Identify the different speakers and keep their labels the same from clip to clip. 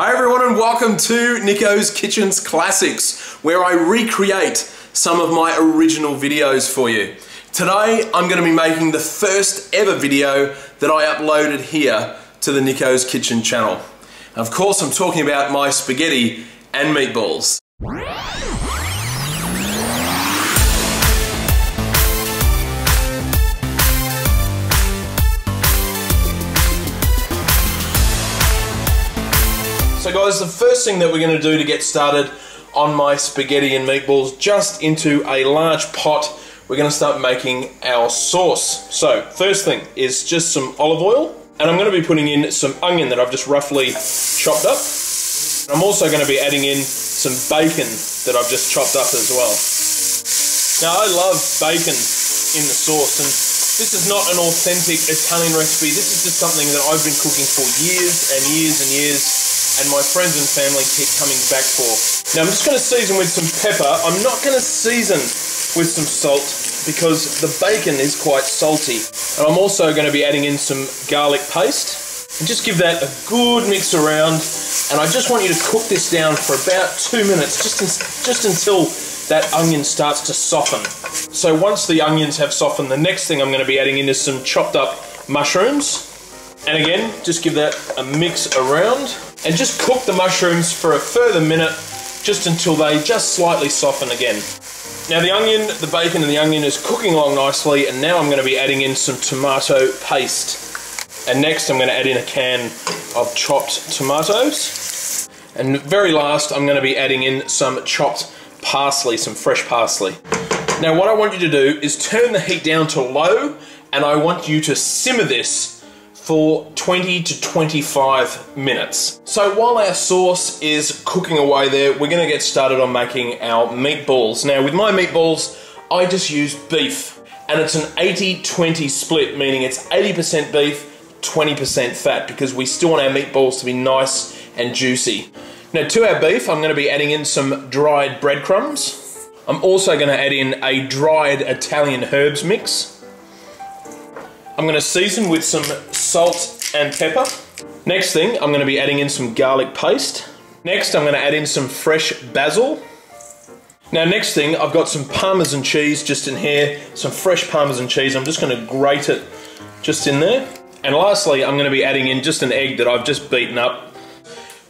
Speaker 1: Hi everyone and welcome to Nicko's Kitchens Classics, where I recreate some of my original videos for you. Today I'm going to be making the first ever video that I uploaded here to the Nicko's Kitchen channel. of course I'm talking about my spaghetti and meatballs. So guys, the first thing that we're going to do to get started on my spaghetti and meatballs, just into a large pot, we're going to start making our sauce. So, first thing is just some olive oil, and I'm going to be putting in some onion that I've just roughly chopped up. I'm also going to be adding in some bacon that I've just chopped up as well. Now, I love bacon in the sauce, and this is not an authentic Italian recipe. This is just something that I've been cooking for years and years and years and my friends and family keep coming back for. Now I'm just going to season with some pepper. I'm not going to season with some salt because the bacon is quite salty. And I'm also going to be adding in some garlic paste and just give that a good mix around. And I just want you to cook this down for about two minutes, just, in, just until that onion starts to soften. So once the onions have softened, the next thing I'm going to be adding in is some chopped up mushrooms. And again, just give that a mix around and just cook the mushrooms for a further minute just until they just slightly soften again. Now the onion, the bacon and the onion is cooking along nicely and now I'm going to be adding in some tomato paste. And next I'm going to add in a can of chopped tomatoes. And very last I'm going to be adding in some chopped parsley, some fresh parsley. Now what I want you to do is turn the heat down to low and I want you to simmer this for 20 to 25 minutes. So while our sauce is cooking away there, we're gonna get started on making our meatballs. Now with my meatballs, I just use beef and it's an 80-20 split, meaning it's 80% beef, 20% fat because we still want our meatballs to be nice and juicy. Now to our beef, I'm gonna be adding in some dried breadcrumbs. I'm also gonna add in a dried Italian herbs mix. I'm going to season with some salt and pepper. Next thing, I'm going to be adding in some garlic paste. Next, I'm going to add in some fresh basil. Now next thing, I've got some Parmesan cheese just in here, some fresh Parmesan cheese. I'm just going to grate it just in there. And lastly, I'm going to be adding in just an egg that I've just beaten up.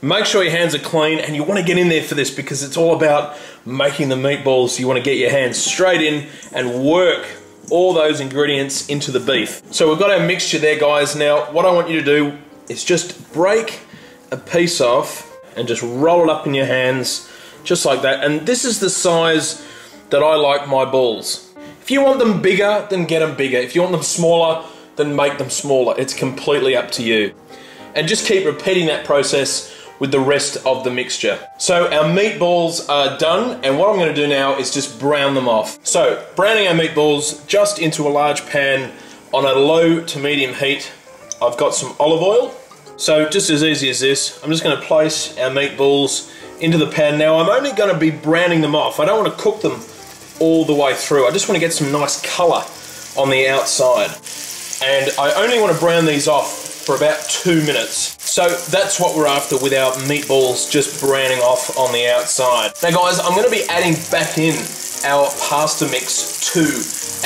Speaker 1: Make sure your hands are clean and you want to get in there for this because it's all about making the meatballs. You want to get your hands straight in and work all those ingredients into the beef. So we've got our mixture there, guys. Now, what I want you to do is just break a piece off and just roll it up in your hands, just like that. And this is the size that I like my balls. If you want them bigger, then get them bigger. If you want them smaller, then make them smaller. It's completely up to you. And just keep repeating that process with the rest of the mixture. So our meatballs are done and what I'm going to do now is just brown them off. So browning our meatballs just into a large pan on a low to medium heat. I've got some olive oil. So just as easy as this, I'm just going to place our meatballs into the pan. Now I'm only going to be browning them off. I don't want to cook them all the way through. I just want to get some nice colour on the outside. And I only want to brown these off for about two minutes. So that's what we're after with our meatballs just browning off on the outside. Now guys, I'm gonna be adding back in our pasta mix to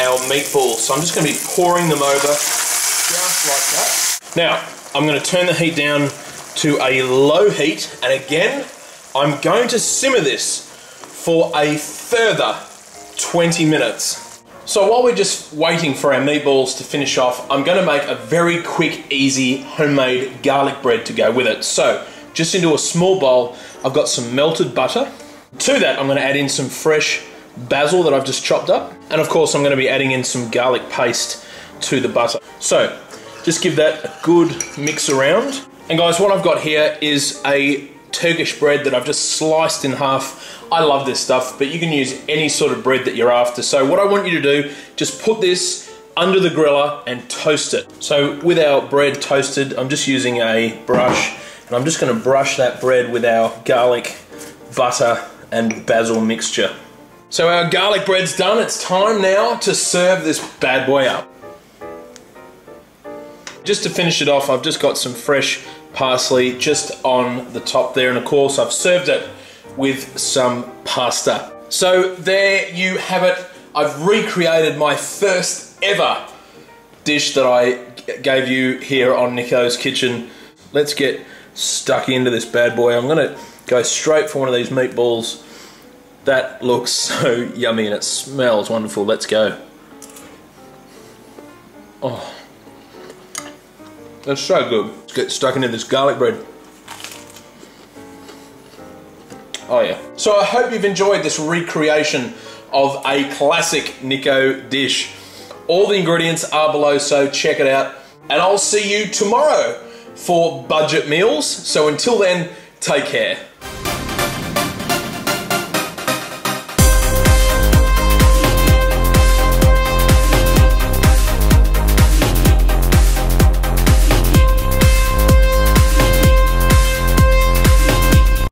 Speaker 1: our meatballs. So I'm just gonna be pouring them over just like that. Now, I'm gonna turn the heat down to a low heat, and again, I'm going to simmer this for a further 20 minutes. So while we're just waiting for our meatballs to finish off, I'm gonna make a very quick, easy, homemade garlic bread to go with it. So, just into a small bowl, I've got some melted butter. To that, I'm gonna add in some fresh basil that I've just chopped up. And of course, I'm gonna be adding in some garlic paste to the butter. So, just give that a good mix around. And guys, what I've got here is a Turkish bread that I've just sliced in half I love this stuff, but you can use any sort of bread that you're after. So what I want you to do, just put this under the griller and toast it. So with our bread toasted, I'm just using a brush and I'm just gonna brush that bread with our garlic, butter, and basil mixture. So our garlic bread's done. It's time now to serve this bad boy up. Just to finish it off, I've just got some fresh parsley just on the top there. And of course, I've served it with some pasta. So there you have it. I've recreated my first ever dish that I gave you here on Nicko's Kitchen. Let's get stuck into this bad boy. I'm gonna go straight for one of these meatballs. That looks so yummy and it smells wonderful. Let's go. Oh, that's so good. Let's get stuck into this garlic bread. Oh yeah. So I hope you've enjoyed this recreation of a classic Nicko dish. All the ingredients are below, so check it out. And I'll see you tomorrow for budget meals. So until then, take care.